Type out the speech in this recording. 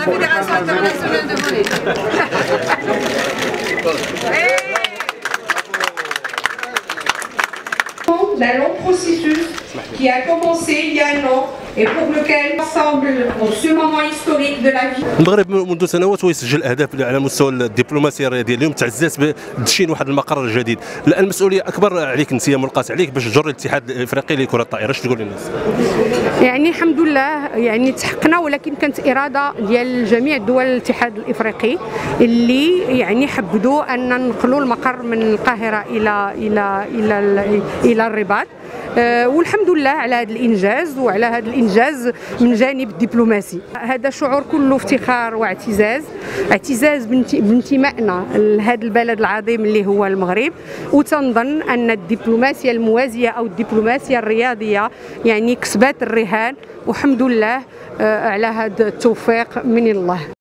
la Fédération internationale de volley. Eh. D'un long processus qui a commencé il y a un an et pour lequel ensemble en ce moment historique de la vie المغرب منذ سنوات ويسجل اهداف على مستوى الدبلوماسية الرياضيه اليوم تعززت بتدشين واحد المقر جديد الآن المسؤولية أكبر عليك انت ملقات عليك باش تجر الاتحاد الإفريقي لكرة الطائرة. اش تقول للناس؟ يعني الحمد لله يعني تحقنا ولكن كانت إرادة ديال جميع دول الاتحاد الإفريقي اللي يعني حبدوا أن ننقلوا المقر من القاهرة إلى إلى إلى إلى الرباط آه، والحمد لله على هذا الإنجاز وعلى هذا الإنجاز من جانب الدبلوماسي. هذا شعور كله افتخار واعتزاز. اعتزاز بانت- بانتمائنا لهذا البلد العظيم اللي هو المغرب. وتنظن أن الدبلوماسية الموازية أو الدبلوماسية الرياضية يعني كسبت الرهان. والحمد لله آه، على هذا التوفيق من الله.